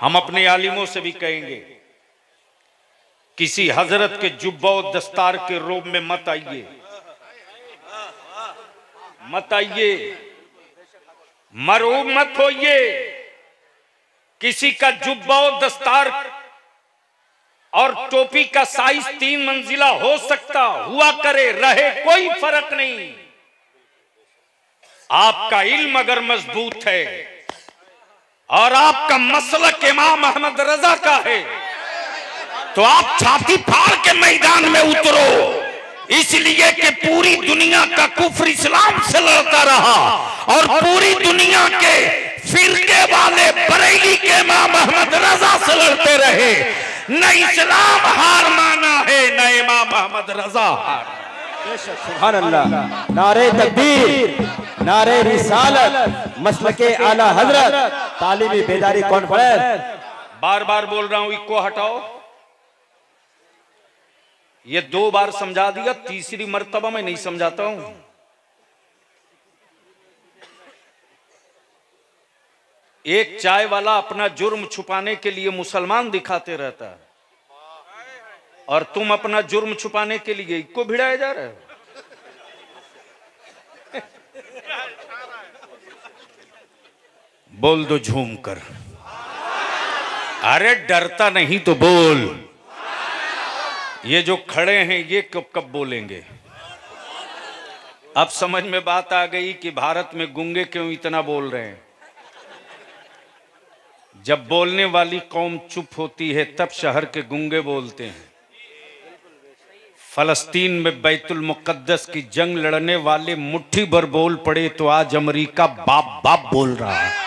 हम अपने आलिमों से भी कहेंगे, किसी हज़रत के जुब्बा और दस्तार के रोब में मत आइए। मत आइए। मरूब मत होइए। किसी का जुब्बा और दस्तार और टोपी का साइज़ तीन मंजिला हो सकता, हुआ करे, रहे, कोई फ़र्क नहीं। आपका इल्म अगर मज़बूत है और आपका मसलक इमाम अहमद रजा का है। तो आप छाती फाड़ के मैदान में उतरो। इसलिए कि पूरी दुनिया का कुफर इस्लाम से लड़ता रहा और पूरी दुनिया के फिरके वाले बरेली के इमाम अहमद रजा से लड़ते रहे। न इस्लाम हार माना है, न इमाम अहमद रजा हार। सुभान अल्लाह नारे तकबीर, नारे रिसालत मसल के आला हज़रत, तालीमी बेदारी कॉन्फ्रेंस बार बार बोल रहा हूँ इको हटाओ। ये दो बार समझा दिया, तीसरी मर्तबा मैं नहीं समझाता हूँ। एक चाय वाला अपना जुर्म छुपाने के लिए मुसलमान दिखाते रहता है। और तुम अपना जुर्म छुपाने के लिए इको भिड़ाए जा रहे हो। बोल दो झूम कर। अरे डरता नहीं तो बोल। ये जो खड़े हैं, ये कब कब बोलेंगे? अब समझ में बात आ गई कि भारत में गुंगे क्यों इतना बोल रहे हैं? जब बोलने वाली कौम चुप होती है, तब शहर के गुंगे बोलते हैं। फलस्तीन में बैतुल मुकद्दस की जंग लड़ने वाले मुट्ठी भर बोल पड़े तो आज अमेरिका बाप बाप बोल रहा है।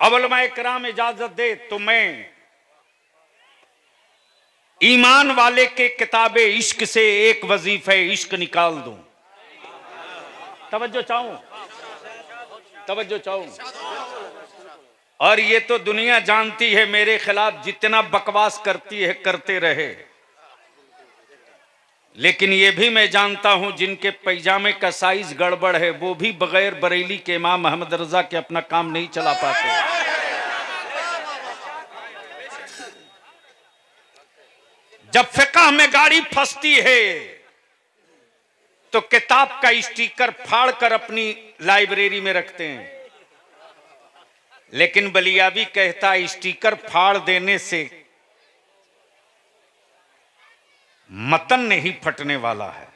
अवलमा कराम इजाज़त दे तो मैं ईमान वाले के किताबे इश्क से एक वजीफे इश्क निकाल दूँ। तवज्जो चाहूँ? तवज्जो चाहूँ? और ये तो दुनिया जानती है, मेरे खिलाफ जितना बकवास करती है, करते रहे। लेकिन ये भी मैं जानता हूँ, जिनके पैजामे का साइज़ गड़बड़ है, वो भी बगैर बरेली के इमाम अहमद रजा के अपना काम नहीं चला पाते। जब फिका में गाड़ी फंसती है तो किताब का स्टीकर फाड़ कर अपनी लाइब्रेरी में रखते हैं। लेकिन बलियाबी कहता है स्टिकर फाड़ देने से मतन नहीं फटने वाला है।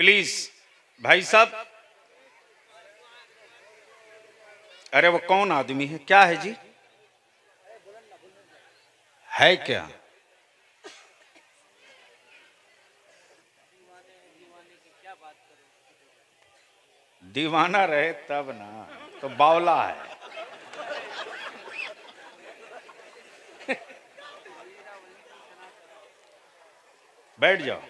प्लीज़, भाई साहब अरे वो कौन आदमी है? क्या है जी? है क्या? दीवाना रहे तब ना तो बावला है। बैठ जाओ।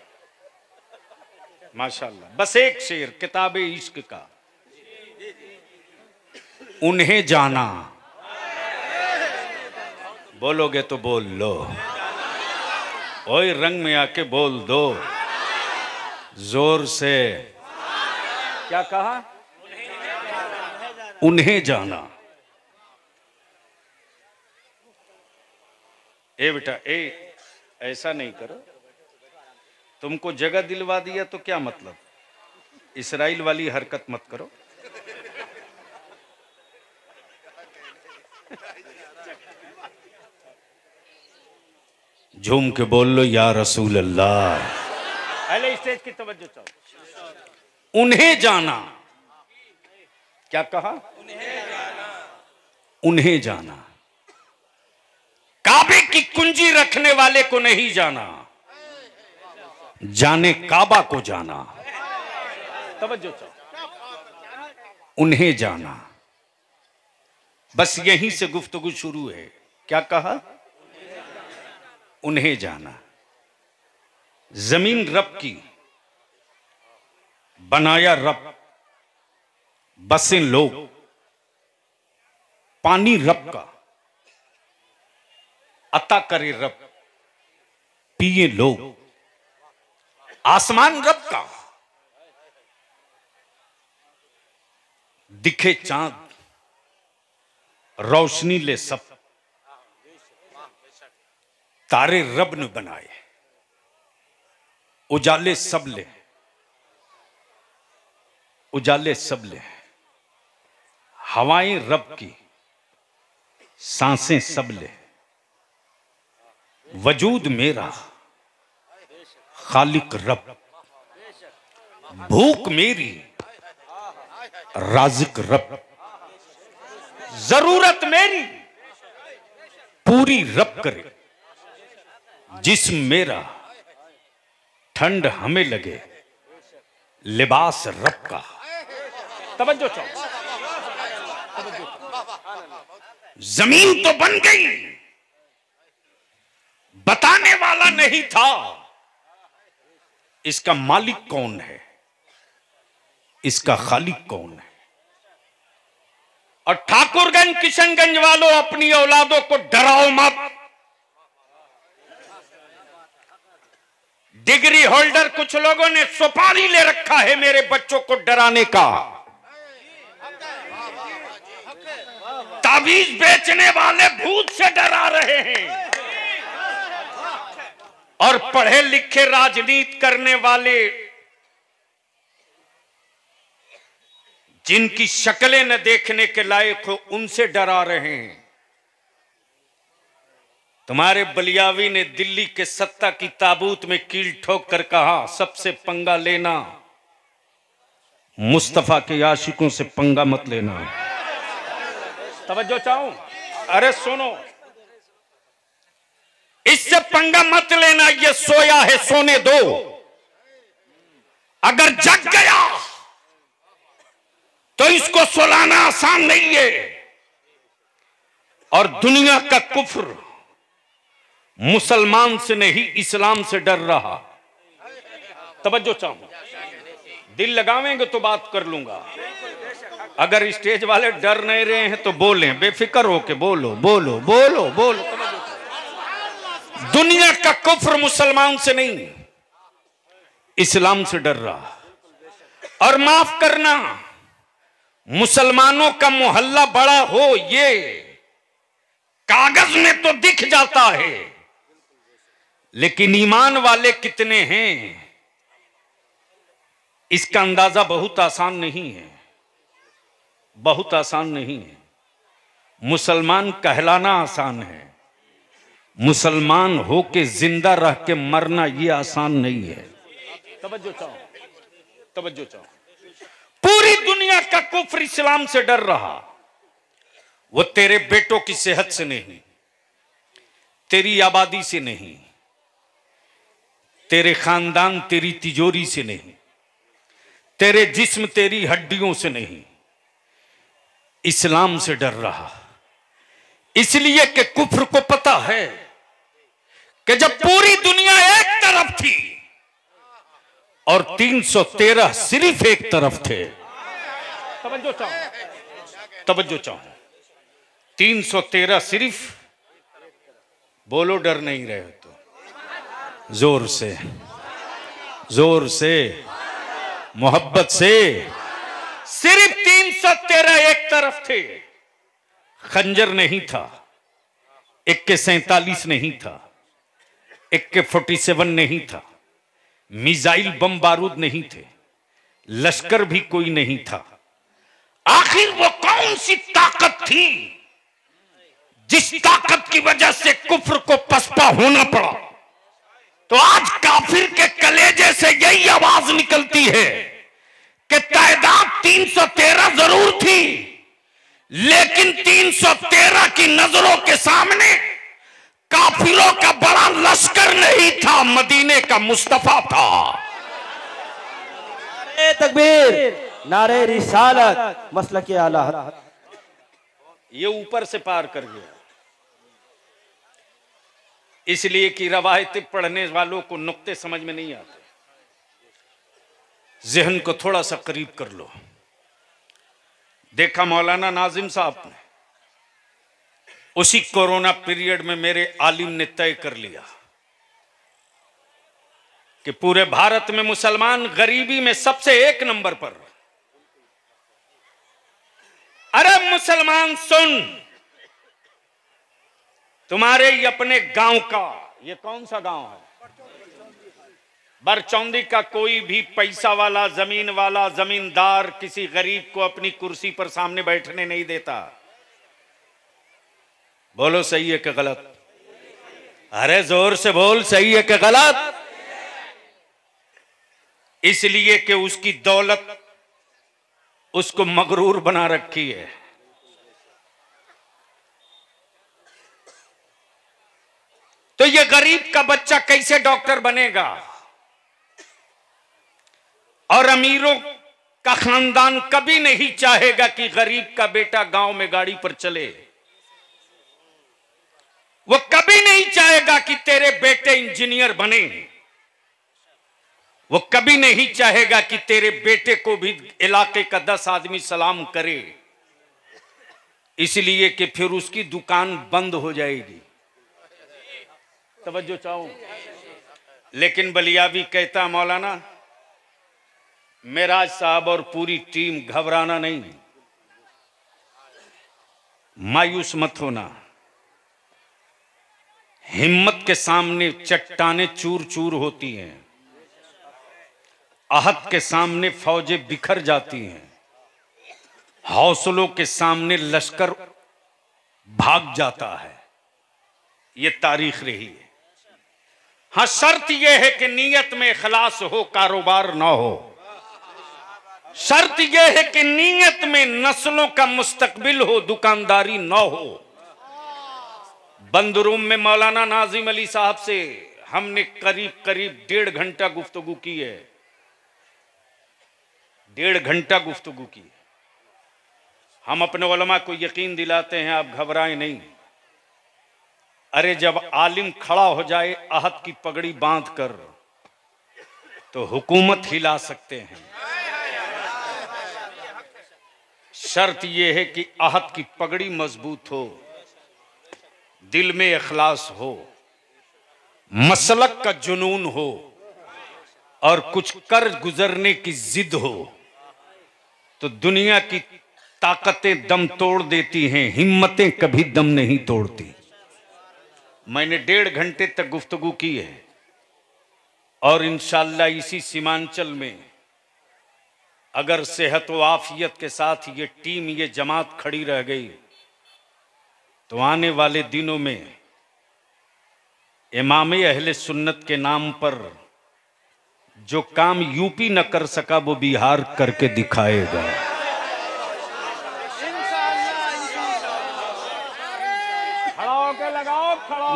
माशाल्लाह बस एक शेर किताब इश्क का। उन्हें जाना। बोलोगे तो बोल लो। ओए, रंग में आके बोल दो। ज़ोर से। क्या कहा? उन्हें जाना। ए बेटा, ए, ऐसा नहीं करो। तुमको जगह दिलवा दिया तो क्या मतलब? इसराइल वाली हरकत मत करो। झूम के बोल लो या रसूल अल्लाह पहले स्टेज की तवज्जो चाहो। उन्हें जाना। क्या कहा? उन्हें जाना उन्हें जाना। काबे की कुंजी रखने वाले को नहीं जाना। जाने काबा को जाना। तवज्जो चाहो। उन्हें जाना। बस यहीं से गुफ्तगु शुरू है। क्या कहा? उन्हें जाना। ज़मीन रब की, बनाया रब, बसे लोग, पानी रब का, अता करे रब, पिए लोग, आसमान रब का, दिखे चाँद रोशनी ले सब। तारे रब ने बनाए। उजाले सब ले। उजाले सब ले। हवाएँ रब की। साँसें सब ले। वजूद मेरा। खालिक रब। भूख मेरी। राजिक रब। ज़रूरत मेरी। पूरी रब करे। जिस्म मेरा ठंड हमें लगे, लिबास रब का। तवज्जो चाहो। ज़मीन तो बन गई। बताने वाला नहीं था, इसका मालिक कौन है? इसका खालिक कौन है? और ठाकुरगंज, किशनगंज वालों अपनी औलादों को डराओ मत। डिग्री होल्डर कुछ लोगों ने सुपारी ले रखा है मेरे बच्चों को डराने का। ताबीज बेचने वाले भूत से डरा रहे हैं। और पढ़े लिखे राजनीति करने वाले जिनकी शक्लें न देखने के लायक हो उनसे डरा रहे हैं। तुम्हारे बलियावी ने दिल्ली के सत्ता की ताबूत में कील ठोक कर कहा सबसे पंगा लेना। मुस्तफ़ा के आशिकों से पंगा मत लेना। तवज्जो चाहूँ? अरे सुनो। इससे पंगा मत लेना ये सोया है सोने दो। अगर जग गया तो इसको सुलाना आसान नहीं है। और दुनिया का कुफ्र मुसलमान से नहीं, इस्लाम से डर रहा। तवज्जो चाहूँ। दिल लगावेंगे तो बात कर लूँगा। अगर स्टेज वाले डर नहीं रहे हैं तो बोलें, बेफिक्र होके बोलो बोलो बोलो बोलो। दुनिया का कुफर मुसलमान से नहीं, इस्लाम से डर रहा। और माफ़ करना। मुसलमानों का मोहल्ला बड़ा हो, ये कागज़ में तो दिख जाता है। लेकिन ईमान वाले कितने हैं? इसका अंदाज़ा बहुत आसान नहीं है। बहुत आसान नहीं है। मुसलमान कहलाना आसान है। मुसलमान होके ज़िंदा रह के मरना ये आसान नहीं है। तवज्जो चाहो तवज्जो चाहो। पूरी दुनिया का कुफर इस्लाम से डर रहा। वो तेरे बेटों की सेहत से नहीं, तेरी आबादी से नहीं, तेरे खानदान तेरी तिजोरी से नहीं, तेरे जिस्म तेरी हड्डियों से नहीं, इस्लाम से डर रहा। इसलिए कि कुफर को पता है कि जब पूरी दुनिया एक तरफ़ थी और 313 सिर्फ़ एक तरफ़ थे। तवज्जो चाहो। तवज्जो चाहो। 313 सिर्फ़ बोलो डर नहीं रहे तो। ज़ोर से ज़ोर से मोहब्बत से सिर्फ़ 313 एक तरफ़ थे। खंजर नहीं था एक के सैतालीस नहीं था एक के फोर्टी सेवन नहीं था। मिसाइल बम बारूद नहीं थे, लश्कर भी कोई नहीं था। आखिर वो कौन सी ताकत थी जिस ताकत की वजह से कुफर को पसपा होना पड़ा? तो आज काफिर के कलेजे से यही आवाज़ निकलती है कि तादाद 313 ज़रूर थी, लेकिन 313 की नज़रों के सामने काफिरों का बड़ा लश्कर नहीं था मदीने का मुस्तफ़ा था। नारे तकबीर नारे रिसालत मसल के आला ये ऊपर से पार कर गया। इसलिए कि रवायतें पढ़ने वालों को नुक्ते समझ में नहीं आते। जहन को थोड़ा सा करीब कर लो। देखा मौलाना नाजिम साहब ने उसी कोरोना पीरियड में मेरे आलिम ने तय कर लिया कि पूरे भारत में मुसलमान गरीबी में सबसे एक नंबर पर अरे मुसलमान, सुन। तुम्हारे ही अपने गाँव का, ये कौन सा गाँव है? बरचौंदी का कोई भी पैसा वाला, ज़मीन वाला, जमींदार किसी गरीब को अपनी कुर्सी पर सामने बैठने नहीं देता। बोलो सही है कि गलत? अरे ज़ोर से बोल, सही है कि गलत? इसलिए कि उसकी दौलत उसको मगरूर बना रखी है। तो ये गरीब का बच्चा कैसे डॉक्टर बनेगा? और अमीरों का खानदान कभी नहीं चाहेगा कि गरीब का बेटा गाँव में गाड़ी पर चले। वो कभी नहीं चाहेगा कि तेरे बेटे इंजीनियर बने। वो कभी नहीं चाहेगा कि तेरे बेटे को भी इलाके का दस आदमी सलाम करे। इसलिए कि फिर उसकी दुकान बंद हो जाएगी। तवज्जो चाहूँ। लेकिन बलियाबी कहता, मौलाना, मेराज साहब और पूरी टीम घबराना नहीं। मायूस मत होना। हिम्मत के सामने चट्टाने चूर चूर होती हैं। आहत के सामने फौजें बिखर जाती हैं। हौसलों के सामने लश्कर भाग जाता है। ये तारीख रही है। हाँ शर्त यह है कि नीयत में खलास हो, कारोबार ना हो। शर्त यह है कि नीयत में नस्लों का मुस्तकबिल हो, दुकानदारी न हो। बंद रूम में मौलाना नाजिम अली साहब से हमने करीब करीब डेढ़ घंटा गुफ्तगु की है। डेढ़ घंटा गुफ्तगु की हम अपने वलमा को यकीन दिलाते हैं, आप घबराएँ नहीं। अरे जब आलिम खड़ा हो जाए आहत की पगड़ी बाँध कर तो हुकूमत हिला सकते हैं। शर्त यह है कि आहत की पगड़ी मज़बूत हो। दिल में अखलास हो, मसलक का जुनून हो, और कुछ कर गुजरने की जिद हो तो दुनिया की ताकतें दम तोड़ देती हैं, हिम्मतें कभी दम नहीं तोड़ती। मैंने डेढ़ घंटे तक गुफ्तगु की है, और इंशाल्लाह इसी सीमांचल में, अगर सेहत व आफियत के साथ ये टीम, ये जमात खड़ी रह गई तो आने वाले दिनों में इमाम अहल सुन्नत के नाम पर जो काम यूपी न कर सका वो बिहार करके दिखाएगा।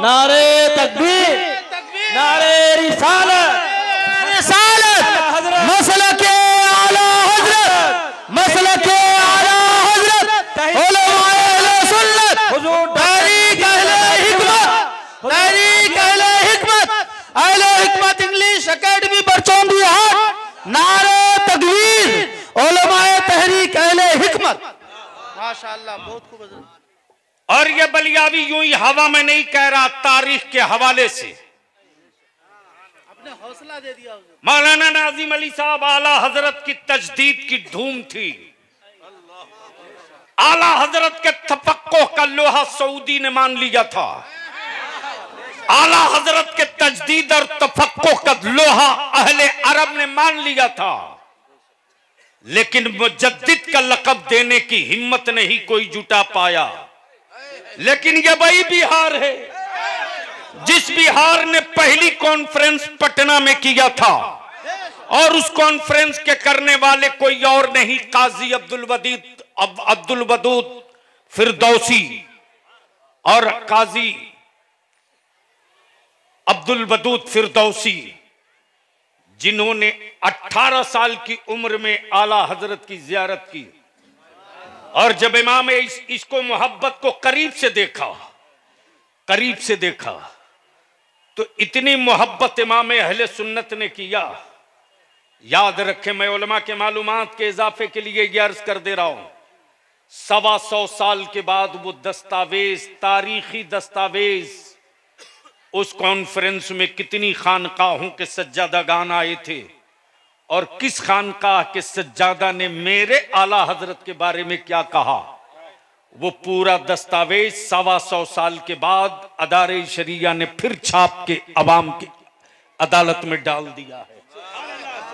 नारे तकबीर नारे रिसालत रिसालत मसला के आला हज़रत मसला के आला हज़रत उलमाए अहले सुन्नत हुजूर तहरीक अहले हिकमत तहरीक अहले हिकमत अहले हिकमत इंग्लिश एकेडमी बरचौंदी हाट नारे तकबीर उलमाए तहरीक अहले हिकमत। माशाअल्लाह बहुत खूब और ये बलियावी यूँ ही हवा में नहीं कह रहा तारीख के हवाले से। हौसला दे दिया मौलाना नाजिम अली साहब आला हज़रत की तजदीद की धूम थी। आला हज़रत के तफक्को का लोहा सऊदी ने मान लिया था। आला हज़रत के तजदीद और तफक्को का लोहा अहले अरब ने मान लिया था। लेकिन मुजद्दिद का लकब देने की हिम्मत नहीं कोई जुटा पाया। लेकिन यह वही बिहार है, जिस बिहार ने पहली कॉन्फ्रेंस पटना में किया था। और उस कॉन्फ्रेंस के करने वाले कोई और नहीं, काजी अब्दुल वदीद अब अब्दुल वदूद, फिरदौसी और काजी अब्दुल वदूद फिरदौसी जिन्होंने 18 साल की उम्र में आला हज़रत की जियारत की और जब इमाम इस, इसको मोहब्बत को करीब से देखा करीब से देखा तो इतनी मोहब्बत इमाम अहले सुन्नत ने किया। याद रखे मैं उलमा के मालूम के इजाफे के लिए ये अर्ज़ कर दे रहा हूँ। सवा सौ साल के बाद वो दस्तावेज़ तारीखी दस्तावेज़ उस कॉन्फ्रेंस में कितनी खानकाहों के सज्जादागान आए थे और किस खानकाह के सज्जादा ने मेरे आला हज़रत के बारे में क्या कहा? वो पूरा दस्तावेज़ सवा सौ साल के बाद अदारे शरिया ने फिर छाप के अवाम की अदालत में डाल दिया है।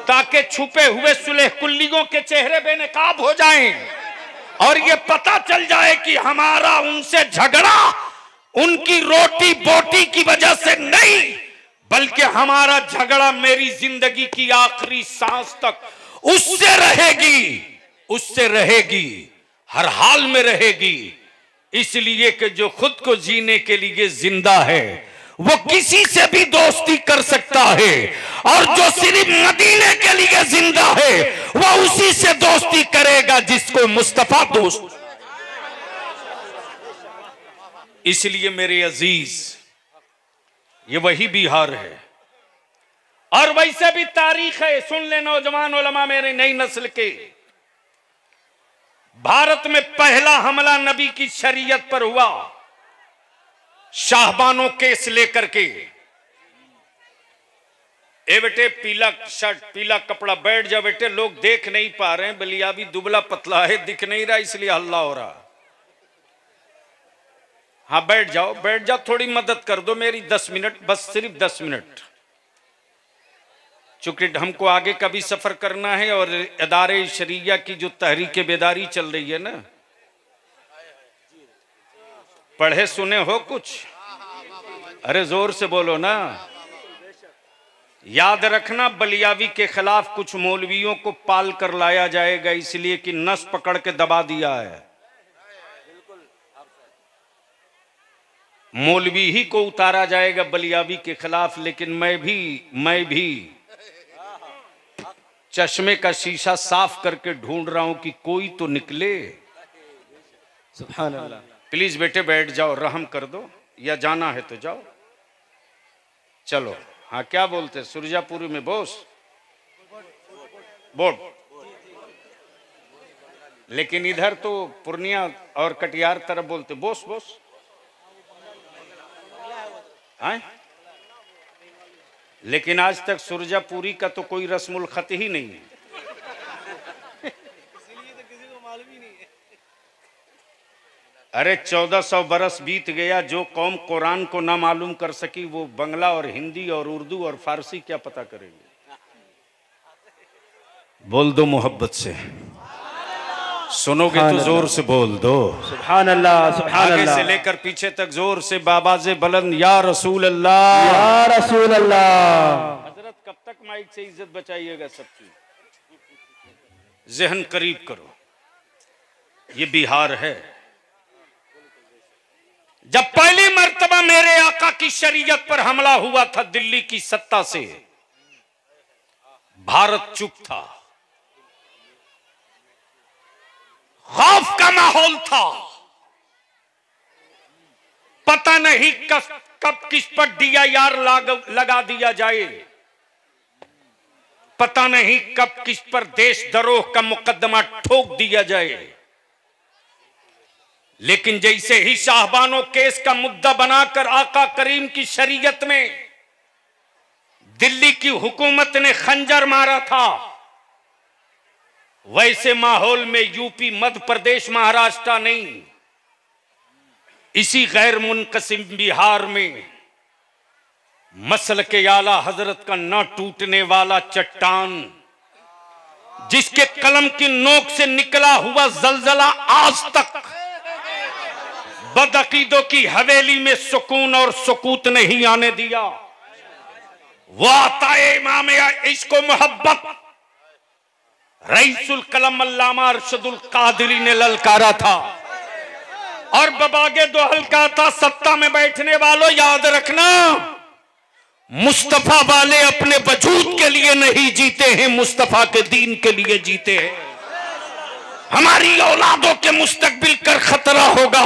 ताकि छुपे हुए सुलह कुल्लियों के चेहरे बेनकाब हो जाएँ और ये पता चल जाए कि हमारा उनसे झगड़ा उनकी रोटी बोटी की वजह से नहीं, बल्कि हमारा झगड़ा मेरी ज़िंदगी की आखिरी सांस तक उससे रहेगी उससे रहेगी, हर हाल में रहेगी। इसलिए कि जो खुद को जीने के लिए ज़िंदा है, वो किसी से भी दोस्ती कर सकता है, और जो सिर्फ़ मदीने के लिए ज़िंदा है, वो उसी से दोस्ती करेगा जिसको मुस्तफ़ा दोस्त इसलिए मेरे अज़ीज़, ये वही बिहार है। और वैसे भी तारीख है, सुन ले नौजवान उलमा मेरे नई नस्ल के। भारत में पहला हमला नबी की शरीयत पर हुआ, शाहबानों केस लेकर के। ए बेटे, पीला शर्ट, पीला कपड़ा बैठ जा बेटे, लोग देख नहीं पा रहे हैं, बलिया भी दुबला पतला है, दिख नहीं रहा इसलिए हल्ला हो रहा। हाँ बैठ जाओ बैठ जाओ, थोड़ी मदद कर दो मेरी दस मिनट, बस सिर्फ़ दस मिनट। चूँकि हमको आगे का भी सफ़र करना है और अदारे शरिया की जो तहरीक बेदारी चल रही है ना। पढ़े सुने हो कुछ? अरे ज़ोर से बोलो ना। याद रखना, बलियावी के खिलाफ कुछ मौलवियों को पाल कर लाया जाएगा, इसलिए कि नस पकड़ के दबा दिया है। मौलवी ही को उतारा जाएगा बलियावी के खिलाफ लेकिन मैं भी मैं भी चश्मे का शीशा साफ़ करके ढूंढ रहा हूँ कि कोई तो निकले। प्लीज़ बेटे बैठ जाओ रहम कर दो या जाना है तो जाओ। चलो। हाँ क्या बोलते सुरजापुरी में बोस? बोर्ड लेकिन इधर तो पूर्णिया और कटिहार तरफ़ बोलते बोस बोस। आए? लेकिन आज तक सुरजापुरी का तो कोई रस्मुल खत ही नहीं है। अरे, चौदह सौ बरस बीत गया, जो कौम कुरान को ना मालूम कर सकी, वो बंगला और हिंदी और उर्दू और फारसी क्या पता करेंगे? बोल दो मोहब्बत से। सुनोगे तो ज़ोर से बोल दो। सुभान अल्लाह सुभान आगे से लेकर पीछे तक ज़ोर से बाबा से बुलंद या रसूल अल्लाह या रसूल अल्लाह हज़रत कब तक माइक से इज़्ज़त बचाइएगा सबकी? जहन करीब करो। ये बिहार है। जब पहली मर्तबा मेरे आका की शरीयत पर हमला हुआ था दिल्ली की सत्ता से भारत चुप था। खौफ का माहौल था। पता नहीं कस, कब किस पर दिया यार लगा दिया जाए। पता नहीं कब किस पर देश दरोह का मुकदमा ठोक दिया जाए। लेकिन जैसे ही शाहबानो केस का मुद्दा बनाकर आका करीम की शरीयत में दिल्ली की हुकूमत ने खंजर मारा था वैसे माहौल में यूपी मध्य प्रदेश महाराष्ट्र नहीं। इसी गैर मुनकसिम बिहार में मसल के आला हज़रत का न टूटने वाला चट्टान, जिसके कलम की नोक से निकला हुआ जलजला आज तक बदअकीदों की हवेली में सुकून और सुकूत नहीं आने दिया। वो आता है इमाम इसको मोहब्बत रईसुल कलम अल्लामा अरशदुल कादरी ने ललकारा था। और बबागे दो हल्का था सत्ता में बैठने वालों, याद रखना, मुस्तफ़ा वाले अपने वजूद के लिए नहीं जीते हैं, मुस्तफ़ा के दीन के लिए जीते हैं। हमारी औलादों के मुस्तकबिल कर खतरा होगा।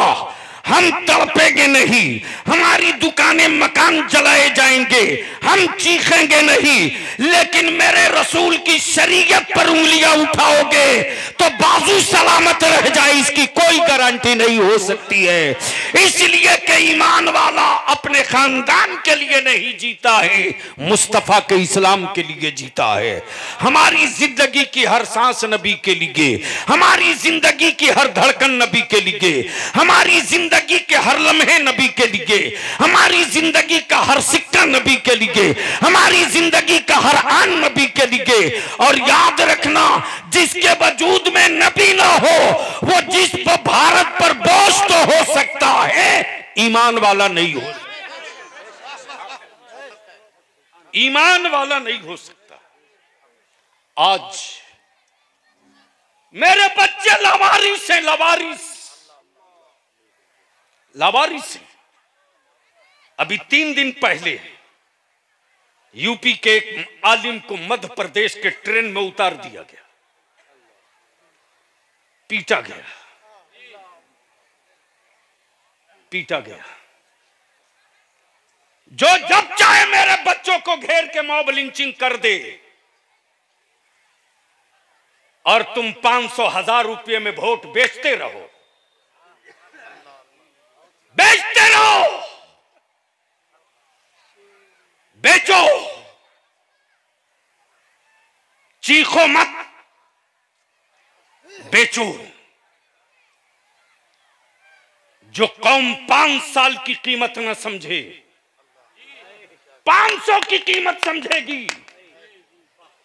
हम तड़पेंगे नहीं। हमारी दुकानें मकान जलाए जाएँगे। हम चीखेंगे नहीं। लेकिन मेरे रसूल की शरीयत पर उंगलियाँ उठाओगे तो बाजू सलामत रह जाए। इसकी कोई गारंटी नहीं हो सकती है। इसलिए कि ईमान वाला अपने खानदान के लिए नहीं जीता है, मुस्तफ़ा के इस्लाम के लिए जीता है। हमारी ज़िंदगी की हर सांस नबी के लिए, हमारी ज़िंदगी की हर धड़कन नबी के लिए, हमारी ज़िंदगी के हर लम्हे नबी के लिए, हमारी ज़िंदगी का हर सिक्का नबी के लिए, हमारी ज़िंदगी का हर आन नबी के लिए। और याद रखना, जिसके वजूद में नबी ना हो, वो जिस पर भारत पर बोझ तो हो सकता है, ईमान वाला नहीं हो ईमान वाला नहीं हो सकता। आज, मेरे बच्चे लवारिस हैं, लवारिस। लवारिस हैं अभी तीन दिन पहले यूपी के एक आलिम को मध्य प्रदेश के ट्रेन में उतार दिया गया। पीटा गया। पीटा गया। जो जब चाहे मेरे बच्चों को घेर के मॉब लिंचिंग कर दे और तुम पाँच सौ हज़ार रुपये में वोट बेचते रहो बेचते रहो। बेचो। चीखो मत। बेचो। जो कौम पाँच साल की कीमत न समझे, पाँच सौ की कीमत समझेगी।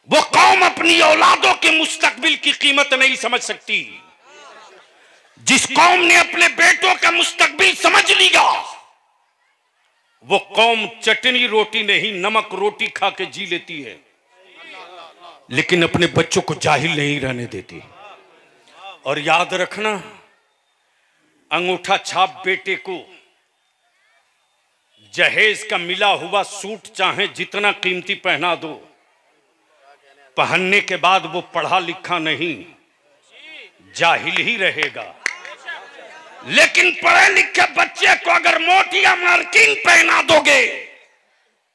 वो कौम अपनी औलादों के मुस्तकबिल की कीमत नहीं समझ सकती। जिस कौम ने अपने बेटों का मुस्तकबिल समझ लिया, वो कौम चटनी रोटी नहीं, नमक रोटी खा के जी लेती है। लेकिन अपने बच्चों को जाहिल नहीं रहने देती। और याद रखना, अंगूठा छाप बेटे को, जहेज का मिला हुआ सूट चाहे जितना कीमती पहना दो, पहनने के बाद वो पढ़ा लिखा नहीं, जाहिल ही रहेगा। लेकिन पढ़े लिखे बच्चे को अगर मोटिया मार्किंग पहना दोगे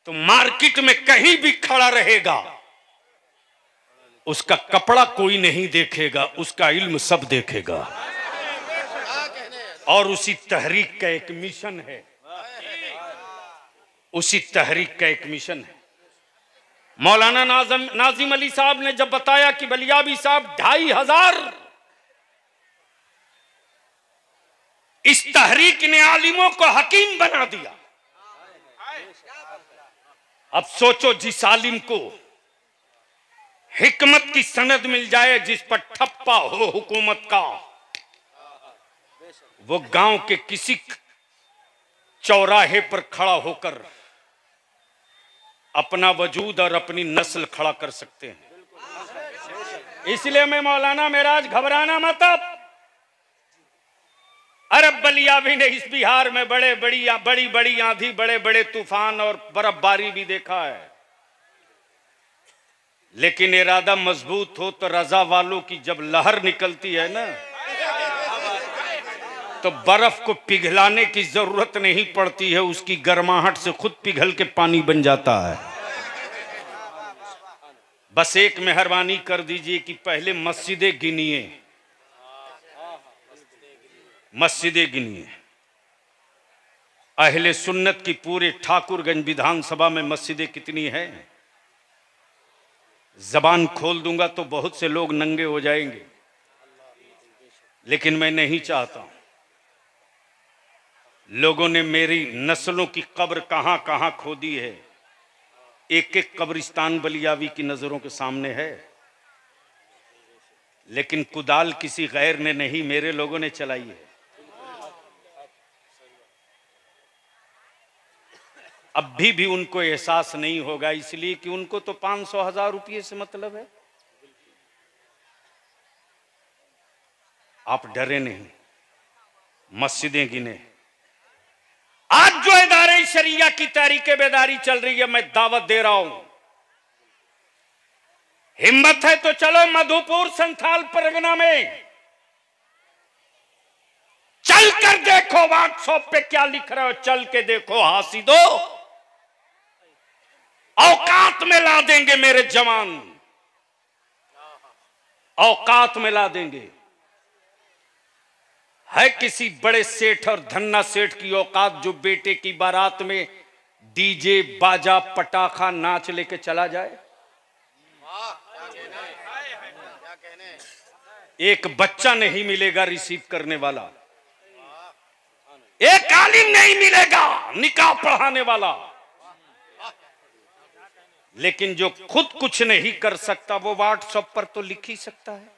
तो मार्केट में कहीं भी खड़ा रहेगा। उसका कपड़ा कोई नहीं देखेगा, उसका इल्म सब देखेगा। और उसी तहरीक का एक मिशन है। उसी तहरीक का एक मिशन है। मौलाना नाजम नाजिम अली साहब ने जब बताया कि बलियाबी साहब ढाई हज़ार इस तहरीक ने आलिमों को हकीम बना दिया। अब सोचो जिस आलिम को हिकमत की सनद मिल जाए, जिस पर ठप्पा हो हुकूमत का, वो गाँव के किसी चौराहे पर खड़ा होकर अपना वजूद और अपनी नस्ल खड़ा कर सकते हैं। इसलिए मैं मौलाना मेराज घबराना मत अब। अरब बलिया भी ने इस बिहार में बड़े बड़ी बड़ी बड़ी आंधी, बड़े बड़े तूफ़ान और बर्फबारी भी देखा है। लेकिन इरादा मज़बूत हो तो रजा वालों की जब लहर निकलती है ना तो बर्फ़ को पिघलाने की ज़रूरत नहीं पड़ती है, उसकी गर्माहट से खुद पिघल के पानी बन जाता है। बस एक मेहरबानी कर दीजिए कि पहले मस्जिदें गिनिए। मस्जिदें गिनिए अहले सुन्नत की पूरे ठाकुरगंज विधानसभा में मस्जिदें कितनी है? जबान खोल दूँगा तो बहुत से लोग नंगे हो जाएँगे। लेकिन मैं नहीं चाहता। हूँ लोगों ने मेरी नस्लों की कब्र कहाँ कहाँ खोदी है? एक एक कब्रिस्तान बलियावी की नज़रों के सामने है। लेकिन कुदाल किसी गैर ने नहीं मेरे लोगों ने चलाई है। अब भी भी उनको एहसास नहीं होगा इसलिए कि उनको तो पाँच सौ हज़ार रुपये से मतलब है। आप डरे नहीं, मस्जिदें गिने। आज जो इदारे शरिया की तहरीक बेदारी चल रही है, मैं दावत दे रहा हूँ। हिम्मत है तो चलो मधुपुर संथाल परगना में। चल कर देख व्हाट्सएप पे क्या लिख रहे हो, चल के देखो, हासी दो। औकात में ला देंगे मेरे जवान। औकात में ला देंगे। है किसी बड़े सेठ और धन्ना सेठ की औकात जो बेटे की बारात में डीजे, बाजा, पटाखा नाच लेके चला जाए? एक बच्चा नहीं मिलेगा रिसीव करने वाला। एक आलिम नहीं मिलेगा, निकाह पढ़ाने वाला। लेकिन जो खुद कुछ नहीं कर सकता, वो व्हाट्सएप पर तो लिख ही सकता है।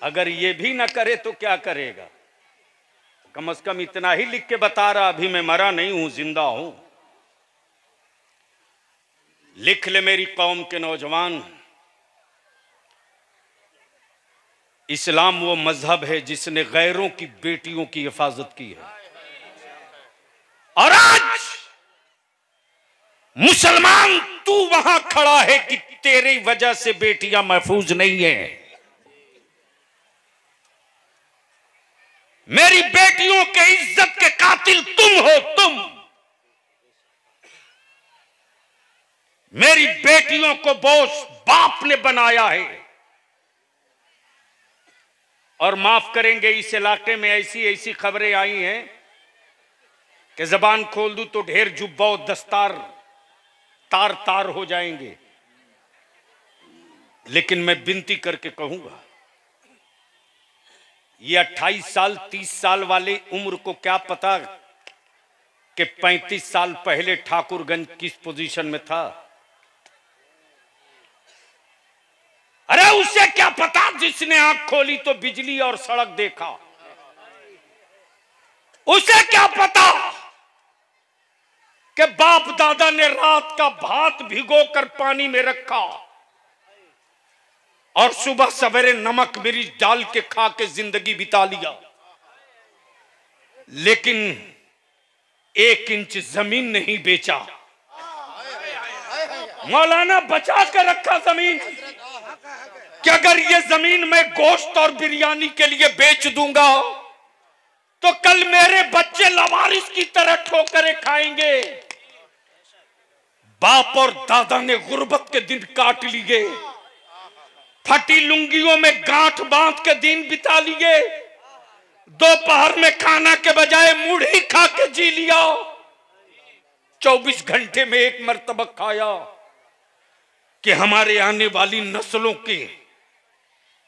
अगर ये भी ना करे तो क्या करेगा? कम से कम इतना ही लिख के बता रहा, अभी मैं मरा नहीं हूँ, ज़िंदा हूँ। लिख ले मेरी कौम के नौजवान। इस्लाम वो मज़हब है जिसने गैरों की बेटियों की हिफाजत की है। और आज मुसलमान, तू वहाँ खड़ा है कि तेरी वजह से बेटियाँ महफूज नहीं है। मेरी बेटियों के इज़्ज़त के कातिल तुम हो, तुम। मेरी बेटियों को बोस बाप ने बनाया है। और माफ़ करेंगे, इस इलाके में ऐसी ऐसी खबरें आई हैं कि जबान खोल दूँ तो ढेर जुब्बा दस्तार तार तार हो जाएँगे। लेकिन मैं विनती करके कहूँगा, ये 28 साल 30 साल वाले उम्र को क्या पता कि 35 साल पहले ठाकुरगंज किस पोजीशन में था? अरे उसे क्या पता जिसने आँख खोली तो बिजली और सड़क देखा? उसे क्या पता कि बाप दादा ने रात का भात भिगोकर पानी में रखा और सुबह सवेरे नमक मिर्च डाल के खा के ज़िंदगी बिता लिया। लेकिन एक इंच ज़मीन नहीं बेचा। मौलाना बचा कर रखा ज़मीन। कि अगर ये ज़मीन मैं गोश्त और बिरयानी के लिए बेच दूँगा तो कल मेरे बच्चे लवारिस की तरह ठोकरें खाएँगे। बाप और दादा ने गुर्बत के दिन काट लिए। फटी लुंगियों में गांठ बाँध के दिन बिता लिए। दोपहर में खाना के बजाय मुढ़ी खा के जी लिया। चौबीस घंटे में एक मरतबा खाया कि हमारे आने वाली नस्लों के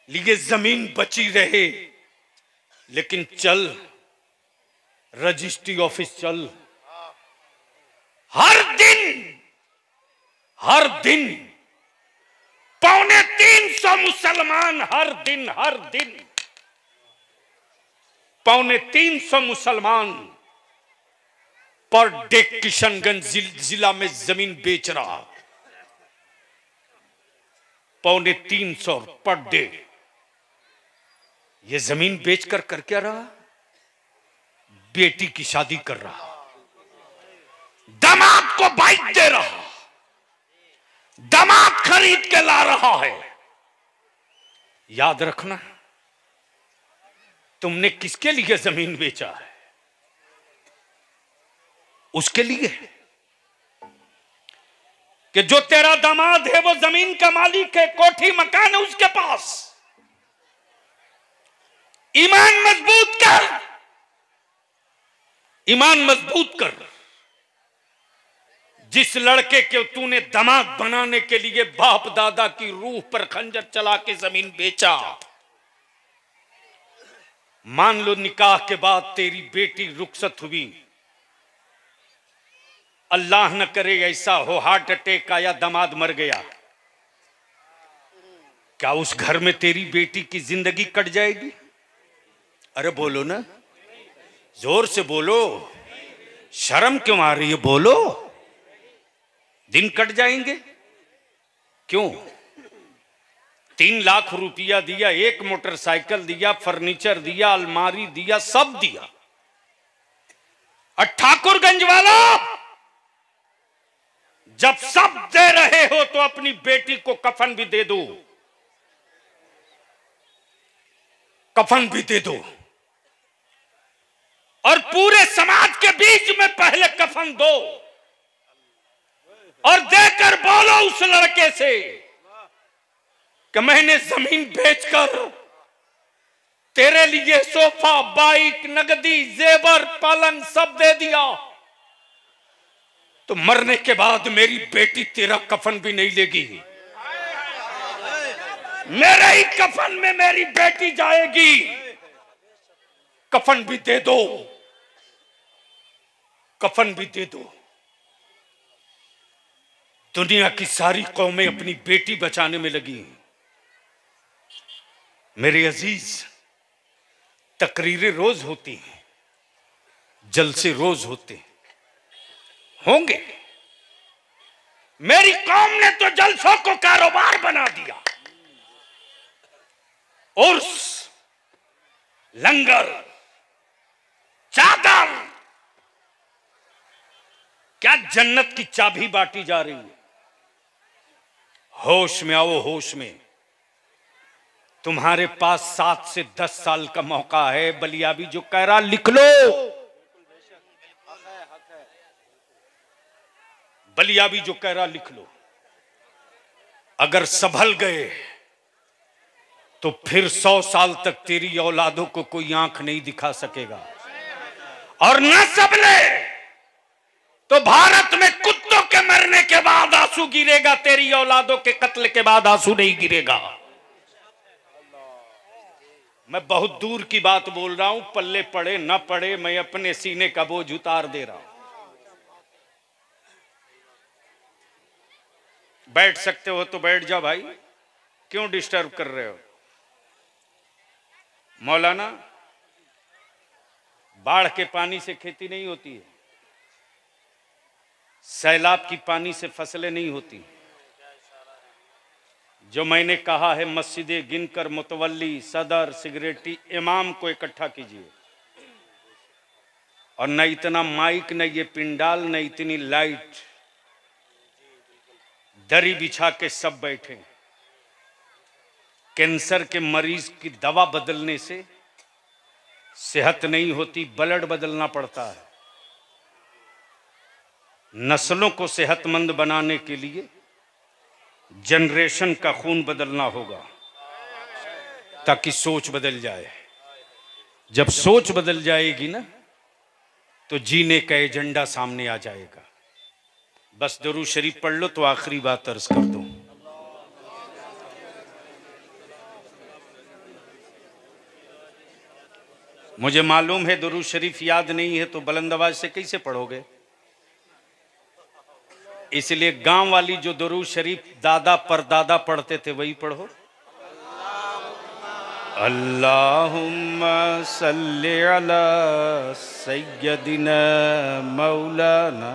लिए ज़मीन बची रहे। लेकिन चल, रजिस्ट्री ऑफ़िस चल। हर दिन हर दिन। पौने तीन सौ मुसलमान हर दिन हर दिन। पौने तीन सौ मुसलमान पर डे किशनगंज जिला में ज़मीन बेच रहा। पौने तीन सौ पर डे। ये ज़मीन बेचकर कर क्या रहा? बेटी की शादी कर रहा। दामाद को बाइक दे रहा। दामाद खरीद के ला रहा है। याद रखना, तुमने किसके लिए ज़मीन बेचा है? उसके लिए। कि जो तेरा दामाद है, वो ज़मीन का मालिक है, कोठी मकान है उसके पास। ईमान मज़बूत कर। ईमान मज़बूत कर। जिस लड़के के तूने दामाद बनाने के लिए बाप दादा की रूह पर खंजर चला के ज़मीन बेचा, मान लो निकाह के बाद तेरी बेटी रुखसत हुई। अल्लाह न करे ऐसा हो हार्ट अटैक आया, दमाद मर गया। क्या उस घर में तेरी बेटी की ज़िंदगी कट जाएगी? अरे बोलो ना। ज़ोर से बोलो। शर्म क्यों आ रही है? बोलो। दिन कट जाएँगे? क्यों? तीन लाख रुपया दिया, एक मोटरसाइकिल दिया, फर्नीचर दिया, अलमारी दिया, सब दिया। और ठाकुरगंज वाला, जब सब दे रहे हो तो अपनी बेटी को कफन भी दे दो। कफन भी दे दो। और पूरे समाज के बीच में पहले कफन दो। और देकर बोलो उस लड़के से कि मैंने ज़मीन बेचकर तेरे लिए सोफा, बाइक, नगदी, जेवर, पालन सब दे दिया। तो मरने के बाद मेरी बेटी तेरा कफन भी नहीं लेगी। मेरे ही कफन में मेरी बेटी जाएगी। कफन भी दे दो। कफन भी दे दो। दुनिया की सारी कौमें अपनी बेटी बचाने में लगी हैं। मेरे अज़ीज़, तकरीरें रोज होती हैं, जलसे रोज होते हैं। होंगे। मेरी कौम ने तो जलसों को कारोबार बना दिया। उर्स, लंगर, चादर। क्या जन्नत की चाबी बांटी जा रही है? होश में आओ, होश में। तुम्हारे पास सात से दस साल का मौका है, बलियाबी जो कह रहा, लिख लो। बलियाबी जो कह रहा, लिख लो। अगर संभल गए तो फिर सौ साल तक तेरी औलादों को कोई आँख नहीं दिखा सकेगा। और न सबले तो भारत में कुत्तों मरने के बाद आँसू गिरेगा, तेरी औलादों के कत्ल के बाद आँसू नहीं गिरेगा। मैं बहुत दूर की बात बोल रहा हूँ, पल्ले पड़े, न पड़े, मैं अपने सीने का बोझ उतार दे रहा हूँ। बैठ सकते हो तो बैठ जाओ भाई। क्यों डिस्टर्ब कर रहे हो? मौलाना, बाढ़ के पानी से खेती नहीं होती है। सैलाब की पानी से फ़सलें नहीं होती। जो मैंने कहा है, मस्जिदें गिनकर मुतवली सदर, सिगरेटी, इमाम को इकट्ठा कीजिए। और न इतना माइक, न ये पिंडाल, न इतनी लाइट। दरी बिछा के सब बैठे। कैंसर के मरीज़ की दवा बदलने से सेहत नहीं होती, ब्लड बदलना पड़ता है। नस्लों को सेहतमंद बनाने के लिए जनरेशन का खून बदलना होगा, ताकि सोच बदल जाए। जब सोच बदल जाएगी ना तो जीने का एजेंडा सामने आ जाएगा। बस दरू शरीफ पढ़ लो तो आखिरी बात अर्ज़ कर दो। मुझे मालूम है दरू शरीफ याद नहीं है तो बुलंद आवाज़ से कैसे पढ़ोगे? इसलिए गाँव वाली जो दरू शरीफ दादा परदादा पढ़ते थे, वही पढ़ो। अल्लाहुम्मा सल्ली अला मौलाना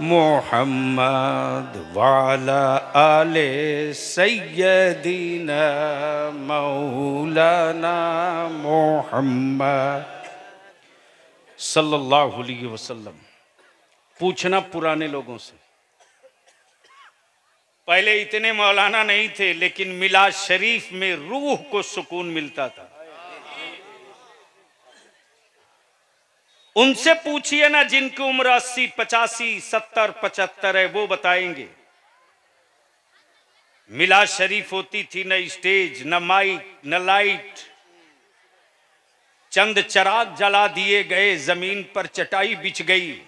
मोहम्मद वाला आले सैयदीना मौलाना मोहम्मद सल्लल्लाहु अलैहि वसल्लम। पूछना पुराने लोगों से। पहले इतने मौलाना नहीं थे, लेकिन मिलाद शरीफ में रूह को सुकून मिलता था। उनसे पूछिए ना जिनकी उम्र अस्सी, पचासी, सत्तर, पचहत्तर है, वो बताएँगे। मिलाद शरीफ होती थी न स्टेज, न माइक, न लाइट। चंद चराग जला दिए गए, ज़मीन पर चटाई बिछ गई।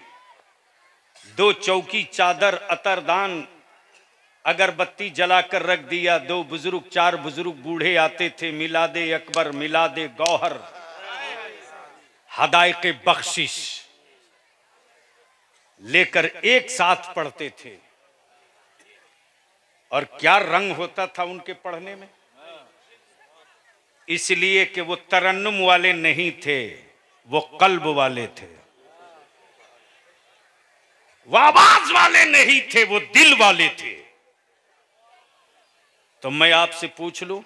दो चौकी चादर, अतरदान, अगरबत्ती जलाकर रख दिया। दो बुज़ुर्ग, चार बुज़ुर्ग बूढ़े आते थे। मिला दे अकबर मिला दे गौहर। हदायक बख्शिश लेकर एक साथ पढ़ते थे। और क्या रंग होता था उनके पढ़ने में? इसलिए कि वो तरन्नुम वाले नहीं थे, वो कल्ब वाले थे। वो आवाज़ वाले नहीं थे, वो दिल वाले थे। तो मैं आपसे पूछ लू,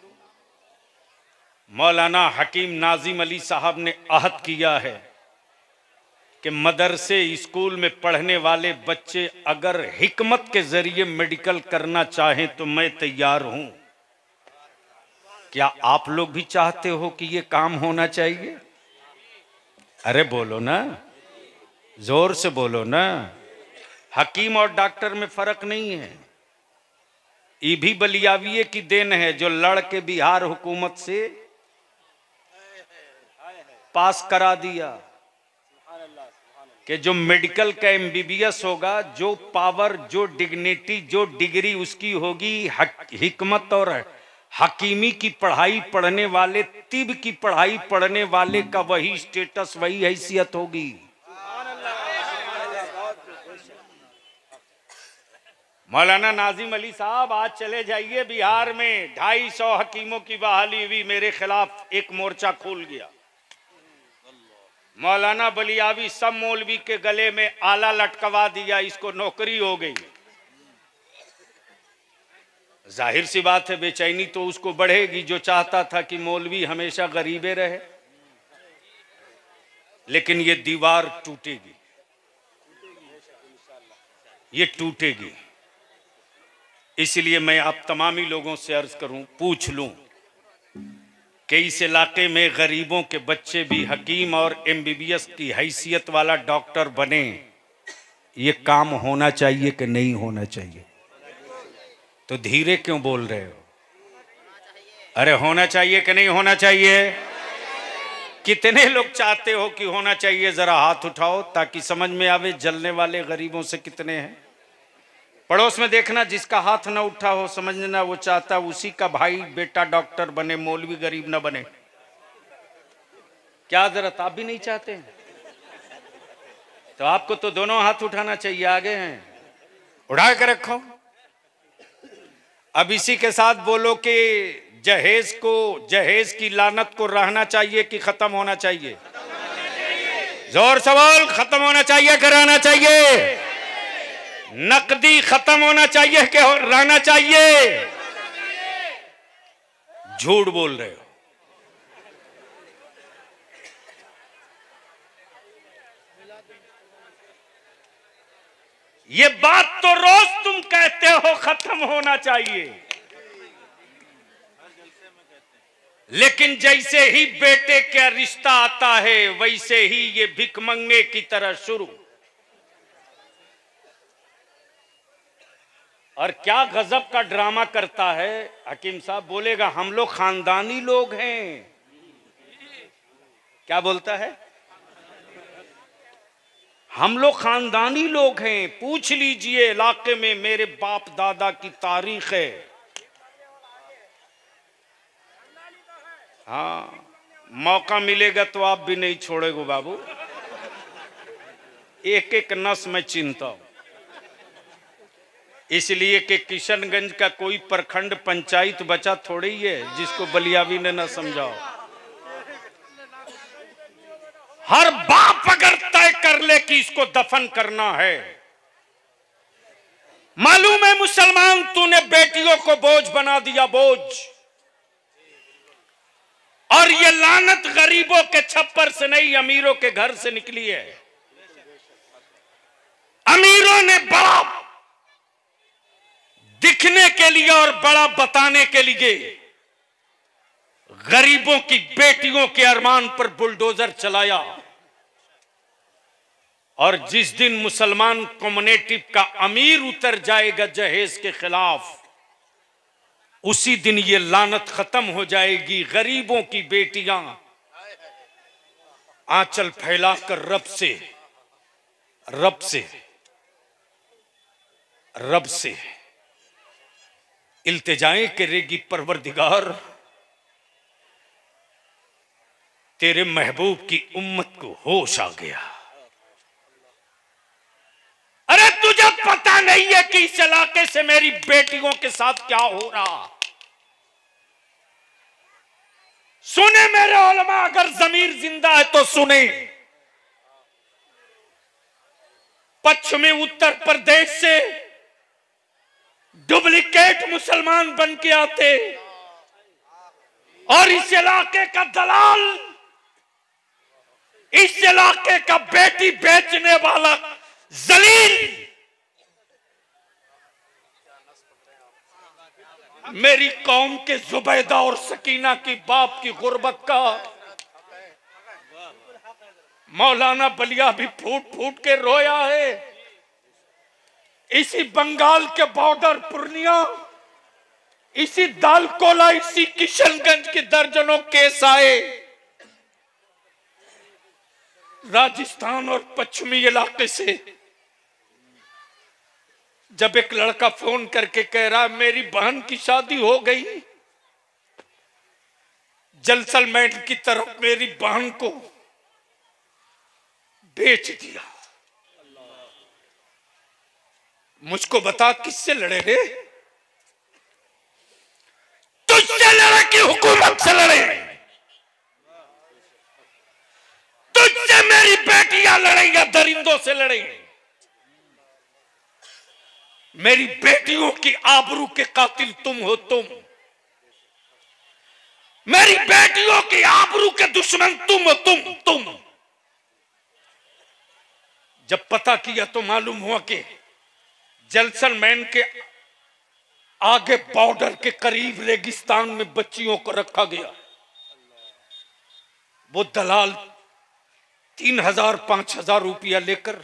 मौलाना हकीम नाजिम अली साहब ने अहद किया है कि मदरसे, स्कूल में पढ़ने वाले बच्चे अगर हिकमत के ज़रिए मेडिकल करना चाहें तो मैं तैयार हूँ। क्या आप लोग भी चाहते हो कि ये काम होना चाहिए? अरे बोलो ना, ज़ोर से बोलो ना। हकीम और डॉक्टर में फ़र्क नहीं है। ये भी बलियाविये की देन है, जो लड़ के बिहार हुकूमत से पास करा दिया, कि जो मेडिकल का एमबीबीएस होगा, जो पावर, जो डिग्निटी, जो डिग्री उसकी होगी हिकमत और हकीमी की पढ़ाई पढ़ने वाले, तिब की पढ़ाई पढ़ने वाले का वही स्टेटस, वही हैसियत होगी। मौलाना नाजिम अली साहब, आज चले जाइए बिहार में। ढाई सौ हकीमों की बहाली हुई, मेरे खिलाफ एक मोर्चा खोल गया। मौलाना बलियावी सब मौलवी के गले में आला लटकवा दिया, इसको नौकरी हो गई। ज़ाहिर सी बात है, बेचैनी तो उसको बढ़ेगी, जो चाहता था कि मौलवी हमेशा गरीबे रहे। लेकिन ये दीवार टूटेगी। ये टूटेगी। इसलिए मैं आप तमामी लोगों से अर्ज़ करूँ, पूछ लूँ कि इस इलाके में गरीबों के बच्चे भी हकीम और एमबीबीएस की हैसियत वाला डॉक्टर बने, ये काम होना चाहिए कि नहीं होना चाहिए? तो धीरे क्यों बोल रहे हो? अरे होना चाहिए कि नहीं होना चाहिए? कितने लोग चाहते हो कि होना चाहिए? जरा हाथ उठाओ ताकि समझ में आवे जलने वाले गरीबों से कितने हैं। पड़ोस में देखना, जिसका हाथ ना उठा हो, समझना, वो चाहता, उसी का भाई, बेटा, डॉक्टर बने, मौलवी गरीब न बने। क्या ज़रूरत? आप भी नहीं चाहते तो आपको तो दोनों हाथ उठाना चाहिए, आगे हैं। उठा कर रखो। अब इसी के साथ बोलो कि जहेज को, जहेज की लानत को रहना चाहिए कि खत्म होना चाहिए? ज़ोर सवाल, खत्म होना चाहिए कराना चाहिए? नकदी खत्म होना चाहिए कि रहना चाहिए। झूठ बोल रहे हो। ये बात तो रोज तुम कहते हो, खत्म होना चाहिए। लेकिन जैसे ही बेटे का रिश्ता आता है, वैसे ही ये भिक मंगने की तरह शुरू। और क्या गजब का ड्रामा करता है? हकीम साहब बोलेगा, हम लोग खानदानी लोग हैं। क्या बोलता है? हम लोग खानदानी लोग हैं। पूछ लीजिए इलाके में मेरे बाप दादा की तारीख है। हाँ मौका मिलेगा तो आप भी नहीं छोड़ेगो बाबू। एक एक नस में चिंता हूँ। इसलिए कि किशनगंज का कोई प्रखंड पंचायत बचा थोड़ी ही है जिसको बलियावी ने ना समझाओ। हर बाप अगर तय कर ले कि इसको दफन करना है। मालूम है मुसलमान, तूने बेटियों को बोझ बना दिया बोझ। और ये लानत गरीबों के छप्पर से नहीं, अमीरों के घर से निकली है। अमीरों ने बड़ा दिखने के लिए और बड़ा बताने के लिए गरीबों की बेटियों के अरमान पर बुलडोजर चलाया। और जिस दिन मुसलमान कम्युनिटी का अमीर उतर जाएगा जहेज के खिलाफ, उसी दिन ये लानत खत्म हो जाएगी। गरीबों की बेटियाँ आंचल फैलाकर रब से रब से रब से इल्तिजाएँ करेगी परवरदिगार। तेरे महबूब की उम्मत को होश आ गया। अरे तुझे पता नहीं है कि इस इलाके से मेरी बेटियों के साथ क्या हो रहा। सुने मेरे ओलमा अगर जमीर ज़िंदा है तो सुने। पश्चिमी उत्तर प्रदेश से डुप्लीकेट मुसलमान बन के आते और इस इलाके का दलाल, इस इलाके का बेटी बेचने वाला जलील। मेरी कौम के जुबैदा और सकीना की बाप की गुर्बत का मौलाना बलिया भी फूट फूट के रोया है। इसी बंगाल के बॉर्डर पूर्णिया, इसी दालकोला, इसी किशनगंज के दर्जनों केस आए। राजस्थान और पश्चिमी इलाके से जब एक लड़का फ़ोन करके कह रहा, मेरी बहन की शादी हो गई, जलसलमेंट की तरफ़ मेरी बहन को बेच दिया। मुझको बता किससे लड़े रे? तुझसे लड़े कि हुकूमत से लड़े? तुझसे मेरी बेटियाँ लड़ेंगे, दरिंदों से लड़ेंगे। मेरी बेटियों की आबरू के कातिल तुम हो तुम। मेरी बेटियों की आबरू के दुश्मन तुम हो तुम तुम। जब पता किया तो मालूम हुआ कि जलसलमैन के आगे बॉर्डर के करीब रेगिस्तान में बच्चियों को रखा गया। वो दलाल तीन हज़ार, पाँच हज़ार रुपया लेकर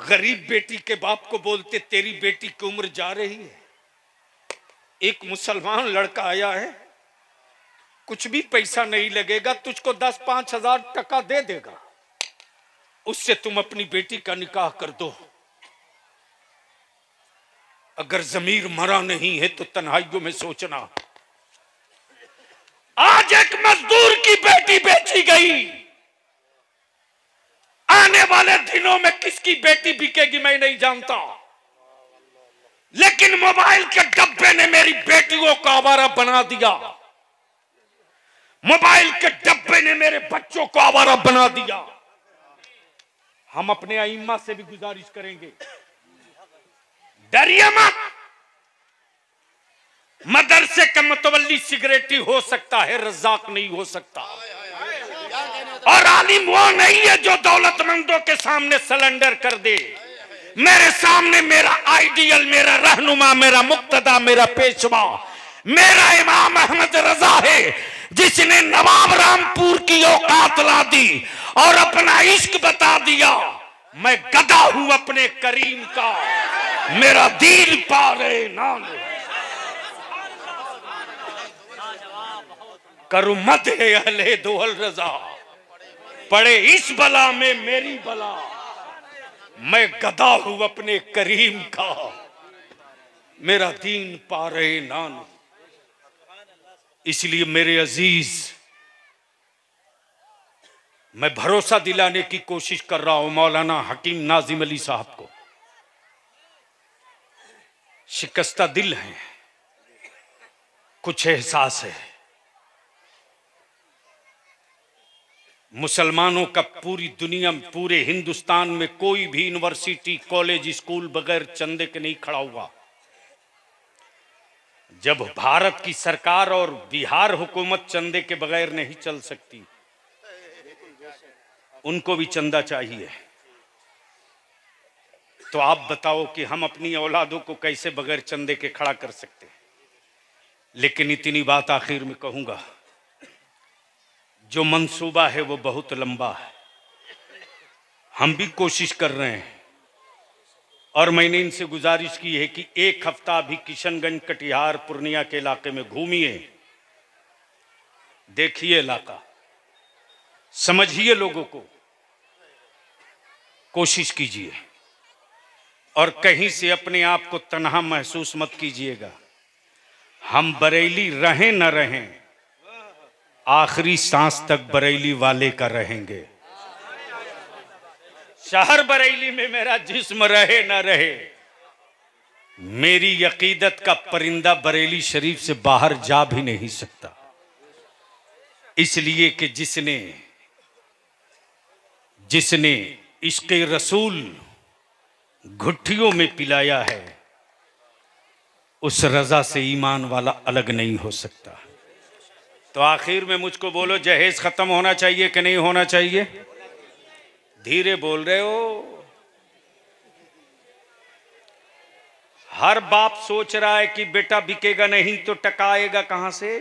गरीब बेटी के बाप को बोलते, तेरी बेटी की उम्र जा रही है। एक मुसलमान लड़का आया है, कुछ भी पैसा नहीं लगेगा, तुझको दस, पाँच हज़ार टका दे देगा। उससे तुम अपनी बेटी का निकाह कर दो। अगर जमीर मरा नहीं है तो तन्हाइयों में सोचना। आज एक मजदूर की बेटी बेची गई। आने वाले दिनों में किसकी बेटी बिकेगी मैं नहीं जानता। लेकिन मोबाइल के डब्बे ने मेरी बेटियों को आवारा बना दिया। मोबाइल के डब्बे ने मेरे बच्चों को आवारा बना दिया। हम अपने अइम्मा से भी गुजारिश करेंगे। डरिए मत। मदरसे का मतवली सिगरेटी हो सकता है, रजाक नहीं हो सकता। और आलिम वो नहीं है जो दौलतमंदों के सामने सिलेंडर कर दे। मेरे सामने मेरा आइडियल, मेरा रहनुमा, मेरा मुक्तदा, मेरा पेशवा, मेरा इमाम अहमद रजा है, जिसने नवाब रामपुर की औकात ला दी और अपना इश्क बता दिया। मैं गदा हूँ अपने करीम का। मेरा दिल पारे नान करु मत है अहले दोहल रजा। पड़े इस बला में मेरी बला। मैं गदा हूँ अपने करीम का। मेरा दीन पा रहे नान इसलिए मेरे अज़ीज़, मैं भरोसा दिलाने की कोशिश कर रहा हूँ, मौलाना हकीम नाजिम अली साहब को। शिकस्ता दिल है, कुछ एहसास है। मुसलमानों का पूरी दुनिया में, पूरे हिंदुस्तान में कोई भी यूनिवर्सिटी कॉलेज स्कूल बगैर चंदे के नहीं खड़ा हुआ। जब भारत की सरकार और बिहार हुकूमत चंदे के बगैर नहीं चल सकती, उनको भी चंदा चाहिए। तो आप बताओ कि हम अपनी औलादों को कैसे बगैर चंदे के खड़ा कर सकते हैं? लेकिन इतनी बात आखिर में कहूँगा, जो मंसूबा है वो बहुत लंबा है। हम भी कोशिश कर रहे हैं। और मैंने इनसे गुजारिश की है कि एक हफ़्ता भी किशनगंज, कटिहार, पूर्णिया के इलाके में घूमिए। देखिए इलाका। समझिए लोगों को। कोशिश कीजिए। और कहीं से अपने आप को तनहा महसूस मत कीजिएगा। हम बरेली रहें न रहें, आखिरी सांस तक बरेली वाले का रहेंगे। शहर बरेली में मेरा जिस्म रहे न रहे, मेरी यकीदत का परिंदा बरेली शरीफ से बाहर जा भी नहीं सकता। इसलिए कि जिसने जिसने इसके रसूल घुट्टियों में पिलाया है, उस रजा से ईमान वाला अलग नहीं हो सकता। तो आखिर में मुझको बोलो, जहेज खत्म होना चाहिए कि नहीं होना चाहिए? धीरे बोल रहे हो। हर बाप सोच रहा है कि बेटा बिकेगा नहीं तो टका आएगा कहाँ से?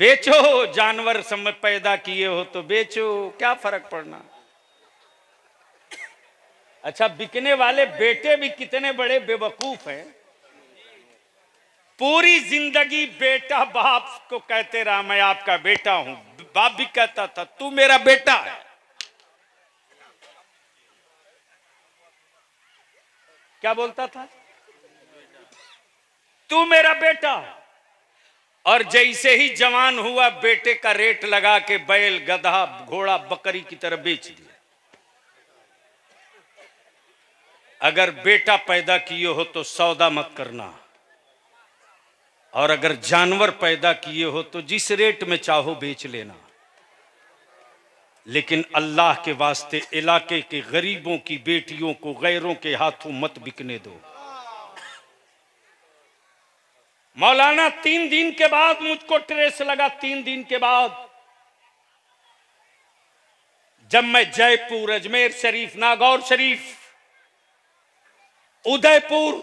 बेचो, जानवर समय पैदा किए हो तो बेचो, क्या फ़र्क पड़ना? अच्छा बिकने वाले बेटे भी कितने बड़े बेवकूफ़ हैं। पूरी ज़िंदगी बेटा बाप को कहते रहा मैं आपका बेटा हूँ। बाप भी कहता था, तू मेरा बेटा है। क्या बोलता था? तू मेरा बेटा और जैसे ही जवान हुआ, बेटे का रेट लगा के बैल, गधा, घोड़ा, बकरी की तरह बेच दिया। अगर बेटा पैदा किए हो तो सौदा मत करना। और अगर जानवर पैदा किए हो तो जिस रेट में चाहो बेच लेना। लेकिन अल्लाह के वास्ते इलाके के गरीबों की बेटियों को गैरों के हाथों मत बिकने दो। मौलाना, तीन दिन के बाद मुझको ट्रेस लगा, तीन दिन के बाद। जब मैं जयपुर, अजमेर शरीफ, नागौर शरीफ उदयपुर,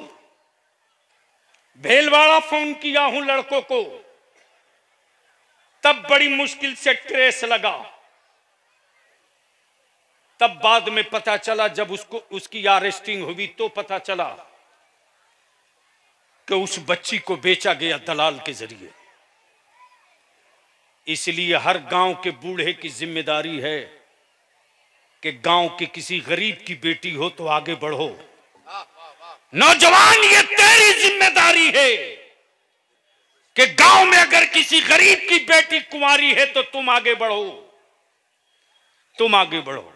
भेलवाड़ा फ़ोन किया हूँ लड़कों को। तब बड़ी मुश्किल से ट्रेस लगा। तब बाद में पता चला, जब उसको, उसकी अरेस्टिंग हुई तो पता चला कि उस बच्ची को बेचा गया दलाल के ज़रिए। इसलिए हर गाँव के बूढ़े की ज़िम्मेदारी है कि गाँव के किसी गरीब की बेटी हो तो आगे बढ़ो। नौजवान, ये तेरी ज़िम्मेदारी है कि गाँव में अगर किसी गरीब की बेटी कुंवारी है तो तुम आगे बढ़ो। तुम आगे बढ़ो।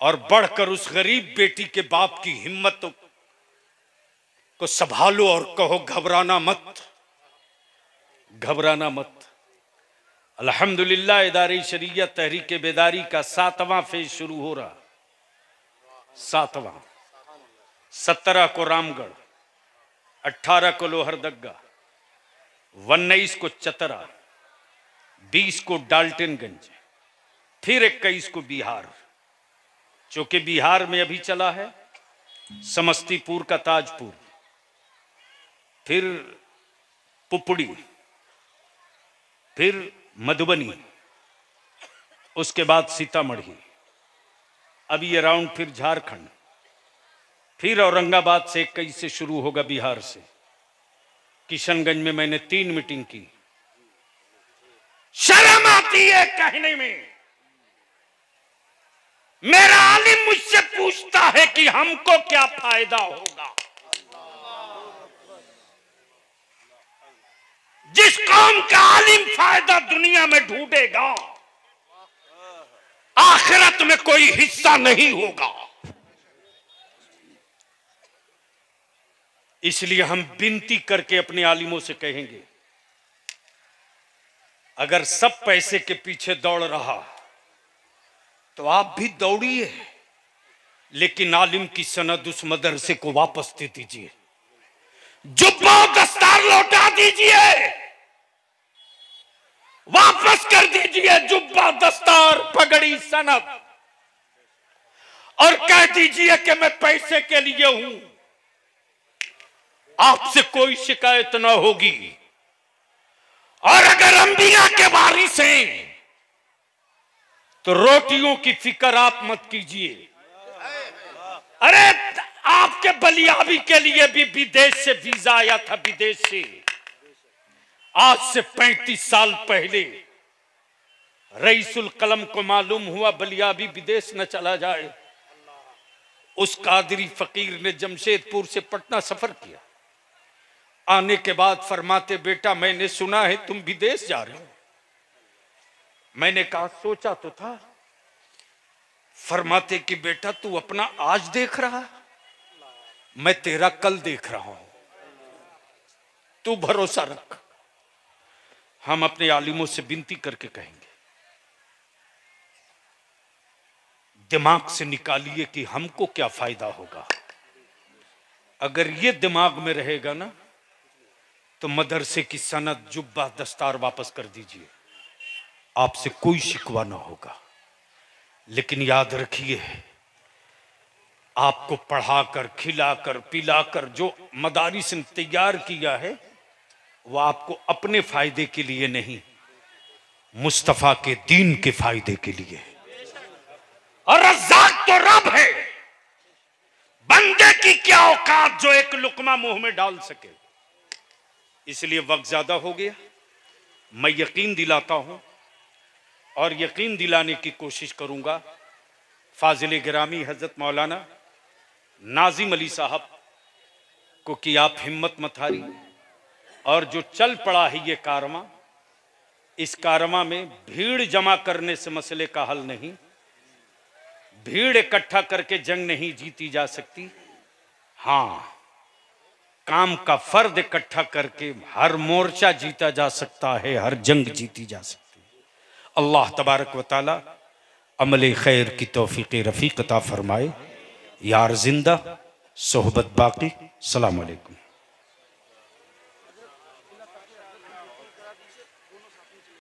और बढ़कर उस गरीब बेटी के बाप की हिम्मत को संभालो और कहो, घबराना मत। घबराना मत। अल्हम्दुलिल्लाह, इदारे शरीयत तहरीक बेदारी का सातवां फ़ेज़ शुरू हो रहा। सातवां। सत्रह को रामगढ़ अट्ठारह को लोहरदग्गा उन्नीस को चतरा, बीस को डाल्टनगंज, फिर इक्कीस को बिहार। चूँकि बिहार में अभी चला है, समस्तीपुर का ताजपुर, फिर पुपड़ी, फिर मधुबनी, उसके बाद सीतामढ़ी। अब ये राउंड फिर झारखंड। फिर औरंगाबाद से इक्कीस से शुरू होगा बिहार से? किशनगंज में मैंने तीन मीटिंग की। शर्म आती है कहने में। मेरा आलिम मुझसे पूछता है कि हमको क्या फ़ायदा होगा। जिस कौम का आलिम फ़ायदा दुनिया में ढूंढेगा, आखिरत में कोई हिस्सा नहीं होगा। इसलिए हम विनती करके अपने आलिमों से कहेंगे, अगर सब पैसे के पीछे दौड़ रहा तो आप भी दौड़िए, लेकिन आलिम की सनद उस मदरसे को वापस दे दीजिए। जुब्बा दस्तार लौटा दीजिए, वापस कर दीजिए जुब्बा दस्तार पगड़ी सनद। और कह दीजिए कि मैं पैसे के लिए हूँ। आपसे कोई शिकायत ना होगी। और अगर अंबिया के वारिस हैं तो रोटियों की फ़िक्र आप मत कीजिए। अरे, आपके बलियाबी के लिए भी विदेश से वीज़ा आया था, विदेश से। आज से 35 साल पहले रईसुल कलम को मालूम हुआ बलियाबी विदेश न चला जाए। उस कादरी फकीर ने जमशेदपुर से पटना सफ़र किया। आने के बाद फरमाते, बेटा, मैंने सुना है, तुम विदेश जा रहे हो। मैंने कहा, सोचा तो था। फरमाते कि, बेटा, तू अपना आज देख रहा मैं तेरा कल देख रहा हूँ। तू भरोसा रख। हम अपने आलिमों से विनती करके कहेंगे। दिमाग से निकालिए कि हमको क्या फ़ायदा होगा। अगर ये दिमाग में रहेगा ना तो मदरसे की सनत जुब्बा दस्तार वापस कर दीजिए। आपसे कोई शिकवा ना होगा। लेकिन याद रखिए, आपको पढ़ाकर, खिलाकर, पिलाकर जो मदारिस ने तैयार किया है, वो आपको अपने फ़ायदे के लिए नहीं, मुस्तफ़ा के दीन के फ़ायदे के लिए और रज्जाक तो रब है। बंदे की क्या औकात जो एक लुकमा मुँह में डाल सके? इसलिए वक्त ज़्यादा हो गया। मैं यकीन दिलाता हूँ और यकीन दिलाने की कोशिश करूँगा। फाजिल ग्रामी हज़रत मौलाना नाजिम अली साहब को कि आप हिम्मत मत हारी और जो चल पड़ा है ये कारवा, इस कारवा में भीड़ जमा करने से मसले का हल नहीं। भीड़ इकट्ठा करके जंग नहीं जीती जा सकती। हाँ काम का फर्द इकट्ठा करके हर मोर्चा जीता जा सकता है, हर जंग जीती जा सकती है। अल्लाह तबारक व ताली अमल खैर की तोफ़ी रफ़ीकता फरमाए। यार ज़िंदा, सोहबत बाकी, सलाम अलैकुम।